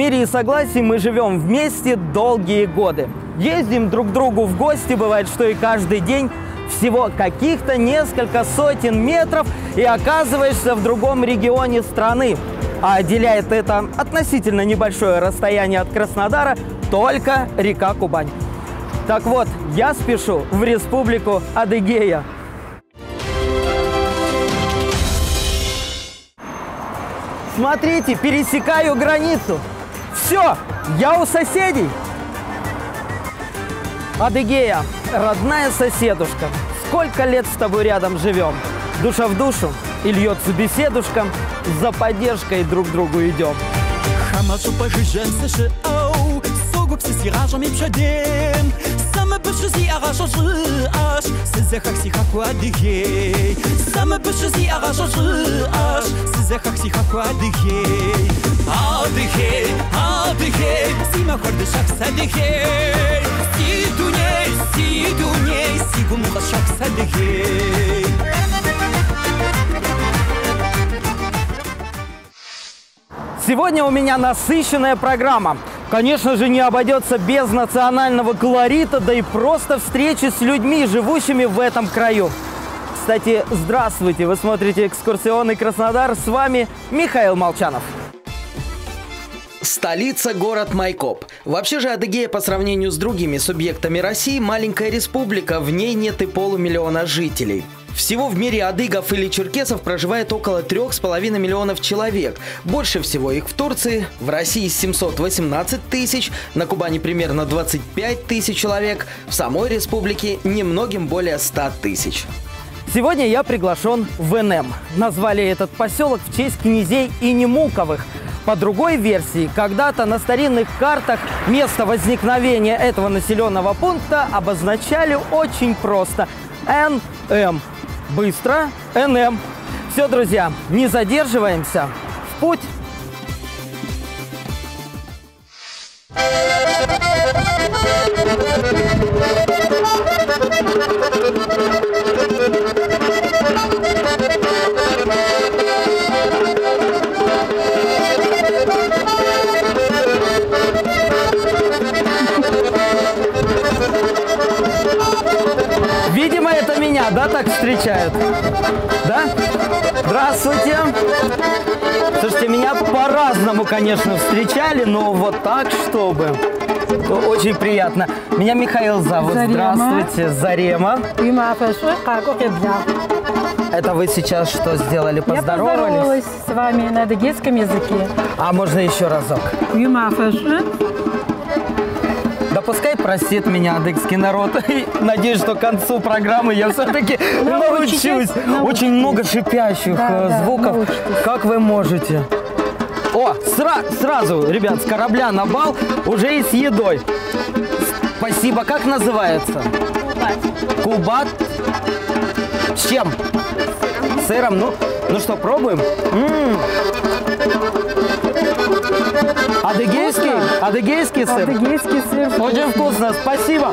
мире и согласии мы живем вместе долгие годы. Ездим друг к другу в гости, бывает, что и каждый день. Всего каких-то несколько сотен метров и оказываешься в другом регионе страны. А отделяет это относительно небольшое расстояние от Краснодара только река Кубань. Так вот, я спешу в республику Адыгея. Смотрите, пересекаю границу. Все, я у соседей. Адыгея, родная соседушка. Сколько лет с тобой рядом живем? Душа в душу и льется беседушка. За поддержкой друг другу идем. Хамашу пожижен сыши, оу, согуп сис яражам и пшадем. Самы бышызи агашажы аш, сизе хакси хаку адыгей. Самы бышызи агашажы аш, сизе хакси хаку адыгей. Адыгей, сима хорды шакс адыгей. Си дуней, си дуней, си гумуха шакс адыгей. Сегодня у меня насыщенная программа. Конечно же, не обойдется без национального колорита, да и просто встречи с людьми, живущими в этом краю. Кстати, здравствуйте! Вы смотрите «Экскурсионный Краснодар». С вами Михаил Молчанов. Столица – город Майкоп. Вообще же Адыгея по сравнению с другими субъектами России – маленькая республика, в ней нет и полумиллиона жителей. Всего в мире адыгов или черкесов проживает около 3,5 миллионов человек. Больше всего их в Турции, в России 718 тысяч, на Кубани примерно 25 тысяч человек, в самой республике немногим более 100 тысяч. Сегодня я приглашен в НМ. Назвали этот поселок в честь князей Инимуковых. По другой версии, когда-то на старинных картах место возникновения этого населенного пункта обозначали очень просто – НМ. Быстро, НМ. Все, друзья, не задерживаемся. В путь! Видимо, встречают? Да? Здравствуйте! Слушайте, меня по-разному, конечно, встречали, но вот так, чтобы... То Очень приятно. Меня Михаил зовут. Зарема. Здравствуйте, Зарема. Я Это вы сейчас что сделали? Я Поздоровались? поздоровалась с вами на адыгейском языке. А можно еще разок? Юмафашу. Да пускай простит меня адыгский народ. И надеюсь, что к концу программы я все-таки научусь. Очень много шипящих Да, э, да, звуков. научитесь. Как вы можете? О, сра- сразу, ребят, с корабля на бал уже и с едой. Спасибо. Как называется? Кубат. С чем? С сыром. Ну, ну что, пробуем? М. Адыгейский? Адыгейский сыр? Адыгейский сыр. Очень вкусно, спасибо.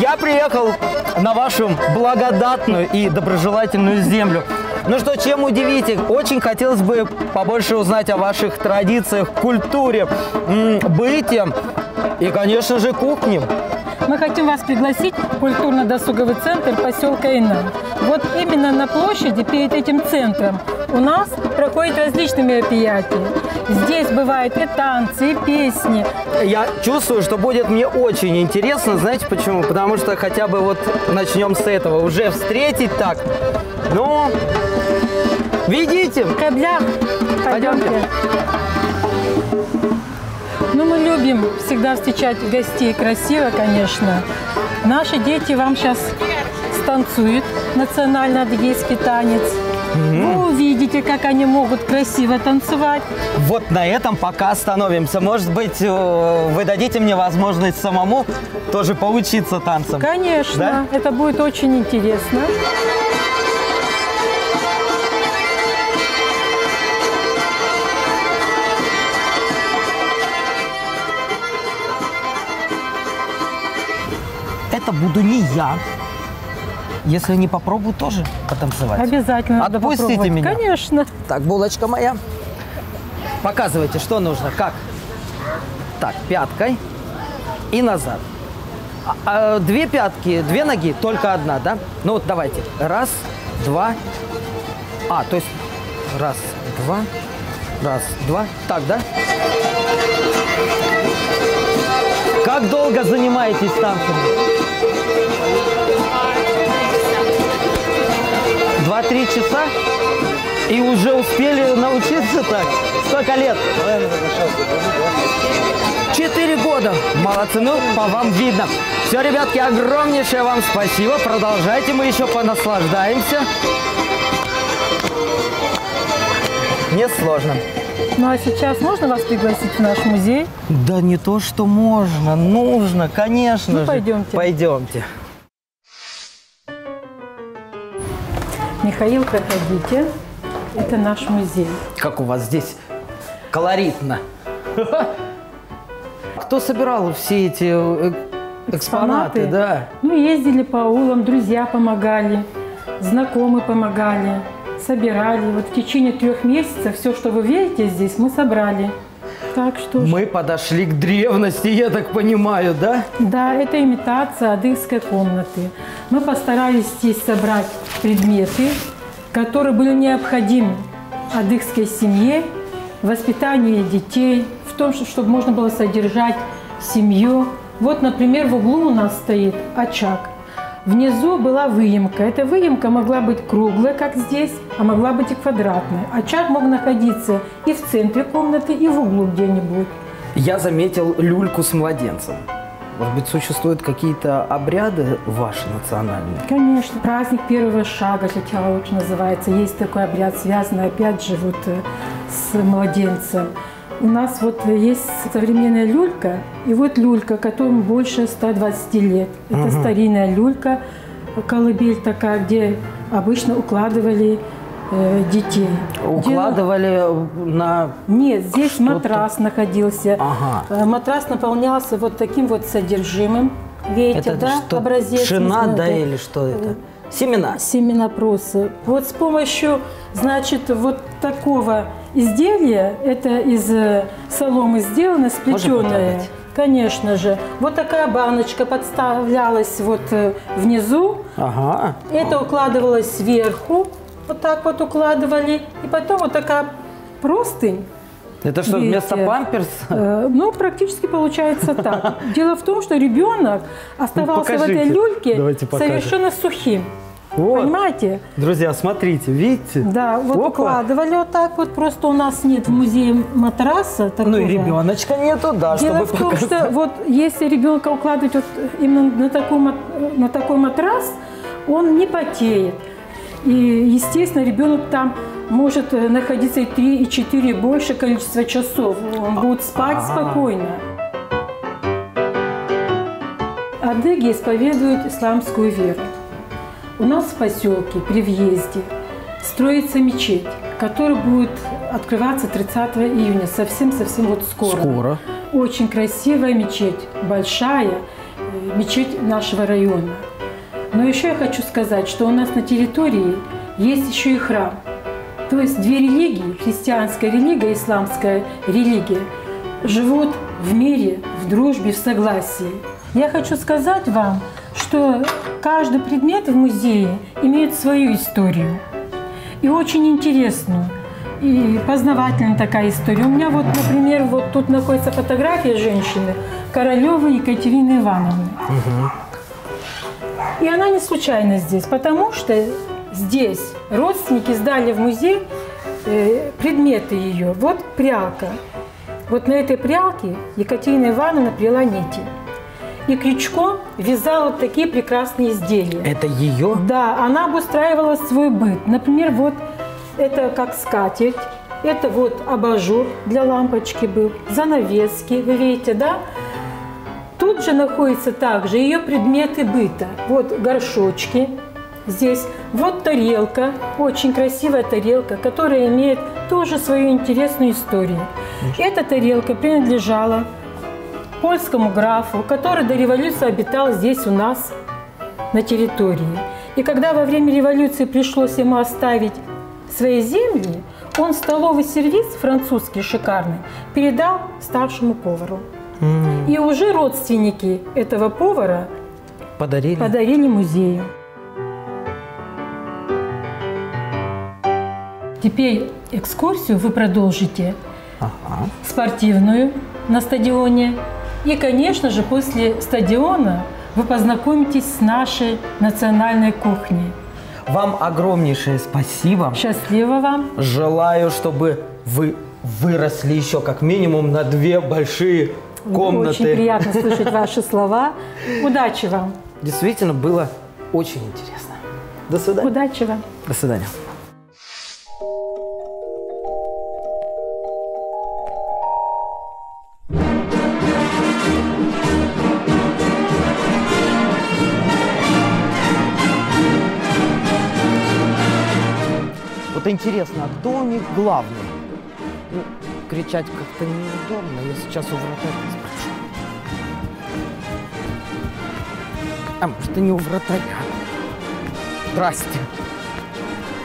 Я приехал на вашу благодатную и доброжелательную землю. Ну что, чем удивите? Очень хотелось бы побольше узнать о ваших традициях, культуре, быте и, конечно же, кухне. Мы хотим вас пригласить в культурно-досуговый центр поселка Инна. Вот именно на площади перед этим центром у нас проходят различные мероприятия. Здесь бывают и танцы, и песни. Я чувствую, что будет мне очень интересно. Знаете почему? Потому что хотя бы вот начнем с этого. Уже встретить так. Ну, видите? Каблях, Пойдемте. пойдемте. Ну, мы любим всегда встречать гостей красиво, конечно. Наши дети вам сейчас станцуют национальный адыгейский танец. Вы увидите, как они могут красиво танцевать. Вот на этом пока остановимся. Может быть, э, вы дадите мне возможность самому тоже поучиться танцам? Конечно, это будет очень интересно. Это буду не я. Если не попробую, тоже потанцевать. Обязательно надо Отпустите попробовать. меня. Конечно. Так, булочка моя. Показывайте, что нужно, как. Так, пяткой и назад. А, а, две пятки, две ноги, только одна, да? Ну вот давайте. Раз, два. А, то есть раз, два, раз, два. Так, да? Как долго занимаетесь танцами? Два-три часа? И уже успели научиться так? Сколько лет? Четыре года. Молодцы, ну, по вам видно. Все, ребятки, огромнейшее вам спасибо. Продолжайте, мы еще понаслаждаемся. Не сложно. Ну а сейчас можно вас пригласить в наш музей? Да не то, что можно, нужно, конечно Ну, же. пойдемте. Пойдемте. Михаил, проходите. Это наш музей. Как у вас здесь колоритно. Кто собирал все эти э, экспонаты, Экспонаты? да? Мы ездили по аулам, друзья помогали, знакомые помогали, собирали. Вот в течение трех месяцев все, что вы видите здесь, мы собрали. Так что, Мы подошли к древности, я так понимаю, да? да, это имитация адыгской комнаты. Мы постарались здесь собрать предметы, которые были необходимы адыгской семье, воспитанию детей, в том, что- чтобы можно было содержать семью. Вот, например, в углу у нас стоит очаг. Внизу была выемка. Эта выемка могла быть круглая, как здесь, а могла быть и квадратная. Очаг мог находиться и в центре комнаты, и в углу где-нибудь. Я заметил люльку с младенцем. Может быть, существуют какие-то обряды ваши национальные? Конечно. Праздник первого шага, Житялауч называется. Есть такой обряд, связанный опять же вот э, с младенцем. У нас вот есть современная люлька, и вот люлька, которому больше 120 лет. Это старинная люлька, колыбель такая, где обычно укладывали э, детей. Дело- Укладывали на... Нет, здесь матрас находился. Ага. Э, Матрас наполнялся вот таким вот содержимым. Видите, Это да? что, Образец. пшена, да, это. или что это? Семена. Семена проса. Вот с помощью, значит, вот такого изделия, это из э, соломы сделано, сплетенное. Конечно же. Вот такая баночка подставлялась вот э, внизу. Ага. Это укладывалось сверху. Вот так вот укладывали. И потом вот такая простынь. Это что, Видите? вместо памперса? Э, Ну, практически получается так. Дело в том, что ребенок оставался в этой покажите. люльке совершенно сухим. Вот. Понимаете? Друзья, смотрите, видите? Да, вот Опа. укладывали вот так вот. Просто у нас нет в музее матраса такого. Ну и ребеночка нету, да, Дело чтобы в том, показать. что вот если ребенка укладывать вот именно на такой, на такой матрас, он не потеет. И, естественно, ребенок там может э, находиться и 3, и 4, и больше количество часов. Он будет спать А. спокойно. Адыги исповедуют исламскую веру. У нас в поселке при въезде строится мечеть, которая будет открываться 30 июня, совсем-совсем вот скоро. Скоро. Очень красивая мечеть, большая э, мечеть нашего района. Но еще я хочу сказать, что у нас на территории есть еще и храм. То есть две религии, христианская религия и исламская религия, живут в мире, в дружбе, в согласии. Я хочу сказать вам, что каждый предмет в музее имеет свою историю. И очень интересную. И познавательная такая история. У меня вот, например, вот тут находится фотография женщины Королевой Екатерины Ивановны. И она не случайно здесь, потому что здесь родственники сдали в музей э, предметы ее. Вот прялка. Вот на этой прялке Екатерина Ивановна прила нити. И крючком вязала вот такие прекрасные изделия. Это ее? Да, она обустраивала свой быт. Например, вот это как скатерть, это вот абажур для лампочки был, занавески, вы видите, да? Тут же находятся также ее предметы быта. Вот горшочки здесь, вот тарелка, очень красивая тарелка, которая имеет тоже свою интересную историю. Эта тарелка принадлежала польскому графу, который до революции обитал здесь у нас на территории. И когда во время революции пришлось ему оставить свои земли, Он столовый сервис французский шикарный передал старшему повару. И уже родственники этого повара Подарили? подарили музею. Теперь экскурсию вы продолжите Ага. спортивную на стадионе. И, конечно же, после стадиона вы познакомитесь с нашей национальной кухней. Вам огромнейшее спасибо. Счастливо вам! Желаю, чтобы вы выросли еще как минимум на две большие комнаты. Очень приятно слышать ваши слова. Удачи вам! Действительно было очень интересно. До свидания. Удачи вам! До свидания. Вот интересно, а кто у них главный? Ну, кричать как-то неудобно. Я сейчас у вратаря спрошу. А может, и не у вратаря? Здрасте.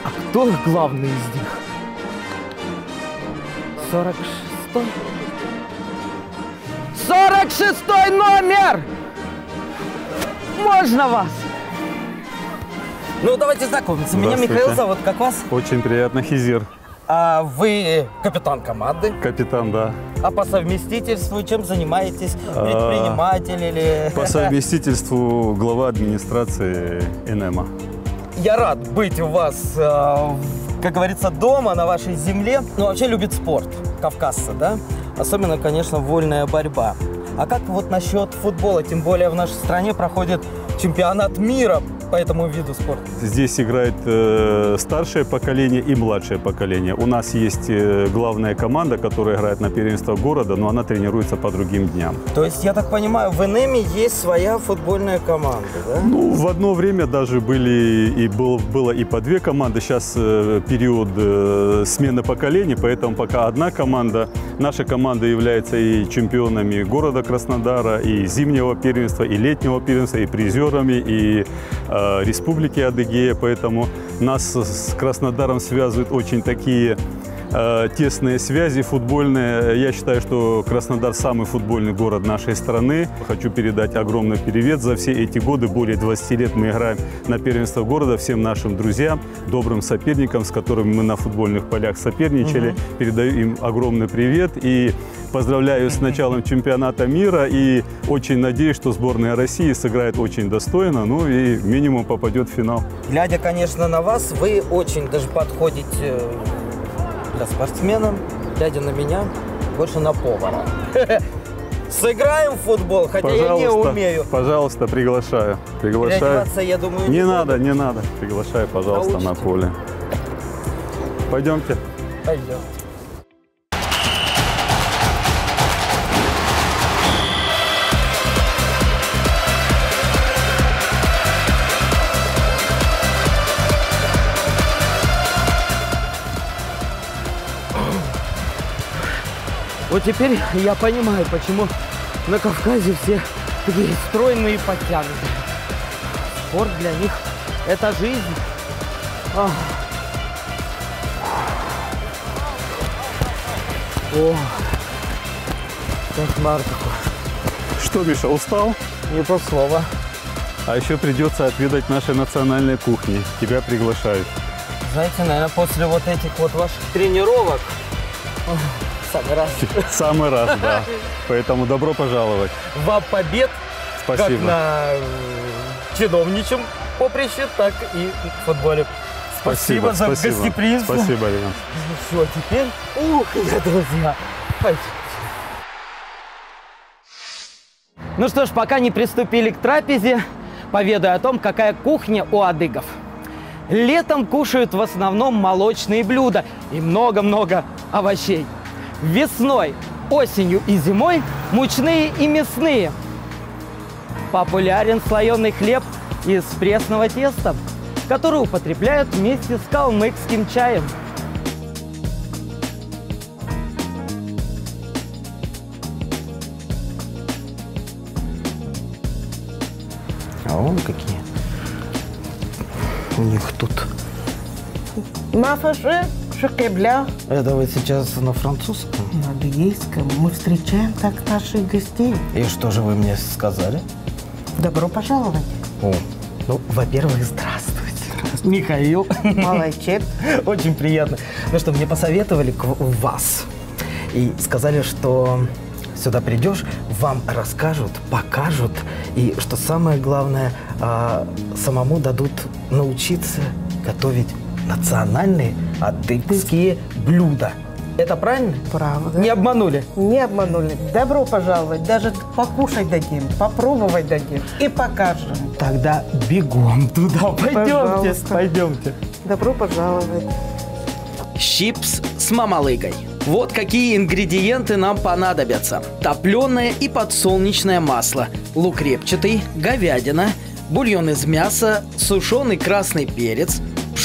А кто главный из них? 46-й? 46 номер! Можно вас? Ну, давайте знакомиться. Меня. Михаил зовут. Как вас? Очень приятно, Хизир. А вы капитан команды. Капитан, да. А по совместительству чем занимаетесь? А, Предприниматель или... По совместительству глава администрации ЭНЕМа. Я рад быть у вас, э, как говорится, дома, на вашей земле. Ну, вообще любит спорт, кавказцы, да? Особенно, конечно, вольная борьба. А как вот насчет футбола? Тем более в нашей стране проходит чемпионат мира по этому виду спорта. Здесь играет э, старшее поколение и младшее поколение. У нас есть э, главная команда, которая играет на первенство города, но она тренируется по другим дням. То есть, я так понимаю, в Энеме есть своя футбольная команда, да? Ну, в одно время даже были и был, было и по две команды. Сейчас э, период э, смены поколений, поэтому пока одна команда. Наша команда является и чемпионами города Краснодара, и зимнего первенства, и летнего первенства, и призерами, и э, республики Адыгея. Поэтому нас с Краснодаром связывают очень такие э, тесные связи футбольные. Я считаю, что Краснодар самый футбольный город нашей страны. Хочу передать огромный привет за все эти годы. Более 20 лет мы играем на первенство города всем нашим друзьям, добрым соперникам, с которыми мы на футбольных полях соперничали. Передаю им огромный привет и поздравляю с началом чемпионата мира. И очень надеюсь, что сборная России сыграет очень достойно, ну и минимум попадет в финал. Глядя, конечно, на вас, вы очень даже подходите э, для спортсменов. Глядя на меня, больше на повара. Сыграем в футбол, хотя я не Пожалуйста, умею. пожалуйста, приглашаю. Приглашаю. Я думаю, Не буду. надо, не надо. Приглашаю, пожалуйста, на Научите. поле. Пойдемте. Пойдем. Вот теперь я понимаю, почему на Кавказе все такие стройные и подтянутые. Спорт для них – это жизнь. Ах. О, кошмар какой. Что, Миша, устал? Не то слово. А еще придется отведать нашей национальной кухни. Тебя приглашают. Знаете, наверное, после вот этих вот ваших тренировок ох, самый раз Самый раз, да. Поэтому добро пожаловать. вам побед как Спасибо. на э, чиновничьем поприще, так и в футболе. Спасибо, за спасибо. гостеприимство. Спасибо, Ренат. Все, теперь, ух, я, друзья, пойдемте. Ну что ж, пока не приступили к трапезе, поведаю о том, какая кухня у адыгов. Летом кушают в основном молочные блюда и много-много овощей. Весной, осенью и зимой мучные и мясные. Популярен слоеный хлеб из пресного теста, который употребляют вместе с калмыкским чаем. А вон какие у них тут. Мафаши, Шокебля Это вы сейчас на французском? на адыгейском. Мы встречаем так наших гостей. И что же вы мне сказали? Добро пожаловать. О, ну, во-первых, здравствуйте. Михаил. Молодец. Очень приятно. Ну что, мне посоветовали к вас. И сказали, что сюда придешь, вам расскажут, покажут. И что самое главное, а, самому дадут научиться готовить национальные адыгские блюда. Это правильно? Правда. Не обманули? Не обманули. Добро пожаловать. Даже покушать дадим, попробовать дадим и покажем. Тогда бегом туда. Пойдемте, Пожалуйста. пойдемте. Добро пожаловать. Щипс с мамалыгой. Вот какие ингредиенты нам понадобятся. Топленое и подсолнечное масло, лук репчатый, говядина, бульон из мяса, сушеный красный перец,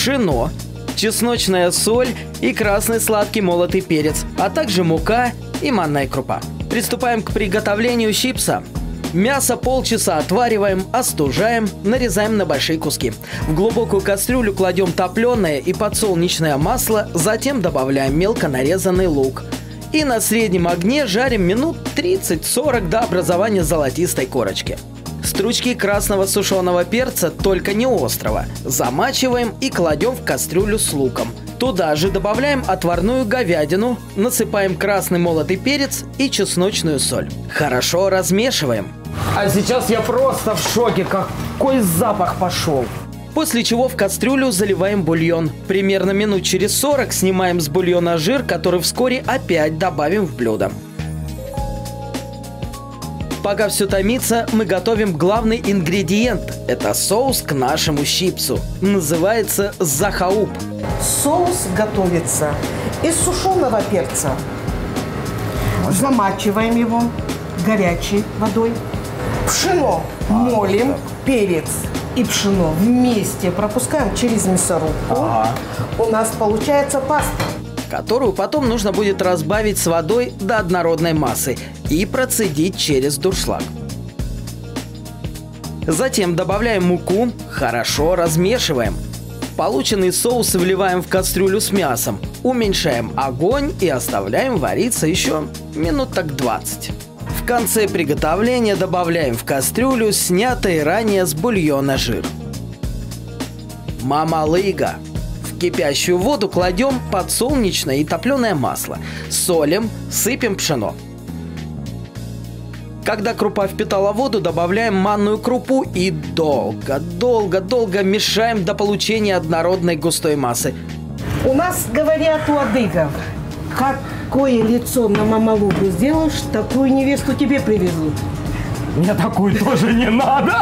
пшено, чесночная соль и красный сладкий молотый перец, а также мука и манная крупа. Приступаем к приготовлению щипса. Мясо полчаса отвариваем, остужаем, нарезаем на большие куски. В глубокую кастрюлю кладем топленое и подсолнечное масло, затем добавляем мелко нарезанный лук. И на среднем огне жарим минут 30-40 до образования золотистой корочки. Стручки красного сушеного перца, только не острого, замачиваем и кладем в кастрюлю с луком. Туда же добавляем отварную говядину, насыпаем красный молотый перец и чесночную соль. Хорошо размешиваем. А сейчас я просто в шоке, какой запах пошел. После чего в кастрюлю заливаем бульон. Примерно минут через 40 снимаем с бульона жир, который вскоре опять добавим в блюдо. Пока все томится, мы готовим главный ингредиент. Это соус к нашему щипсу. Называется захауп. Соус готовится из сушеного перца. Замачиваем его горячей водой. Пшено молим, перец и пшено вместе пропускаем через мясорубку. У нас получается паста. Которую потом нужно будет разбавить с водой до однородной массы и процедить через дуршлаг. Затем добавляем муку, хорошо размешиваем. Полученный соус вливаем в кастрюлю с мясом, уменьшаем огонь и оставляем вариться еще минут так 20. В конце приготовления добавляем в кастрюлю снятый ранее с бульона жир. Мамалыга. Кипящую воду кладем подсолнечное и топленое масло. Солим, сыпем пшено. Когда крупа впитала воду, добавляем манную крупу и долго, долго, долго мешаем до получения однородной густой массы. У нас говорят у адыгов, какое лицо на мамалугу сделаешь, такую невесту тебе привезут. Мне такую тоже не надо.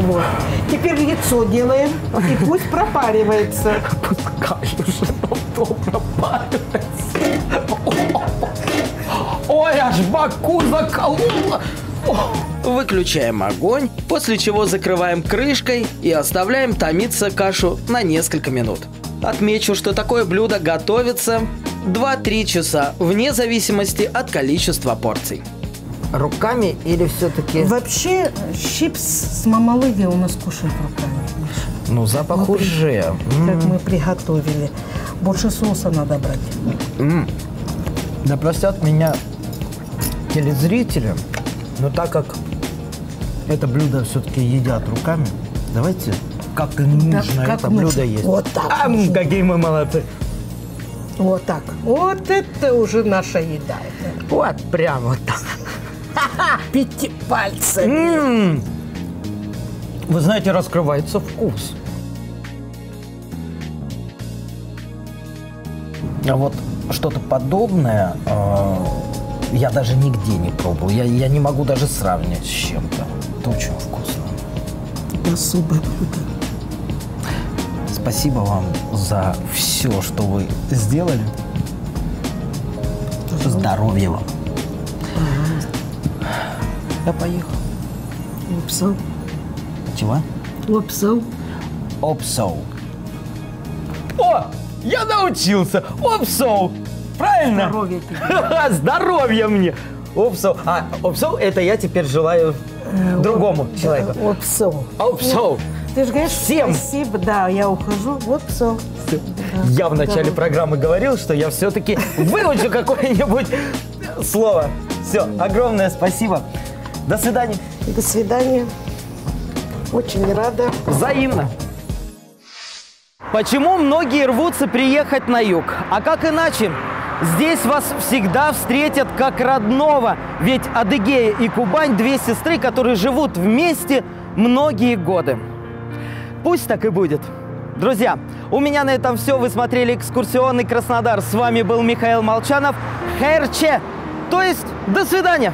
Вот. Теперь лицо делаем, и пусть пропаривается. Пускай уже давно пропаривается. Ой, аж боку закололо. Выключаем огонь, после чего закрываем крышкой и оставляем томиться кашу на несколько минут. Отмечу, что такое блюдо готовится 2-3 часа, вне зависимости от количества порций. Руками или все-таки... Вообще, щипс с мамалыгой у нас кушают руками. Ну, запах Мы при- уже. Как мы приготовили. Больше соуса надо брать. Да простят меня телезрители, но так как это блюдо все-таки едят руками, давайте как и нужно как это нужно. блюдо есть. Вот так А, м, нужно. какие мы молодцы. Вот так. Вот это уже наша еда. Вот прямо вот так. Пяти пальцами. Вы знаете, раскрывается вкус. А вот что-то подобное э, я даже нигде не пробовал. Я, я не могу даже сравнивать с чем-то. Это очень вкусно. Особое блюдо. Спасибо вам за все, что вы сделали. Здоровья вам. Я поехал. Опсал. Чего? Опсал. Опсоу. О, я научился. Опсоу. Правильно? Здоровья тебе. Здоровья мне. Опсоу. А, опсоу это я теперь желаю другому человеку. Опсал. Опсоу. Ты же говоришь, Всем. спасибо. Да, я ухожу. Вот все. Я в начале программы говорил, что я все-таки выучу какое-нибудь слово. Все, огромное спасибо. До свидания. До свидания. Очень рада. Взаимно. Почему многие рвутся приехать на юг? А как иначе? Здесь вас всегда встретят как родного, ведь Адыгея и Кубань – две сестры, которые живут вместе многие годы. Пусть так и будет. Друзья, у меня на этом все. Вы смотрели экскурсионный Краснодар. С вами был Михаил Молчанов. Херче! То есть, до свидания!